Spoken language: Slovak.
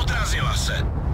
Odrazila se.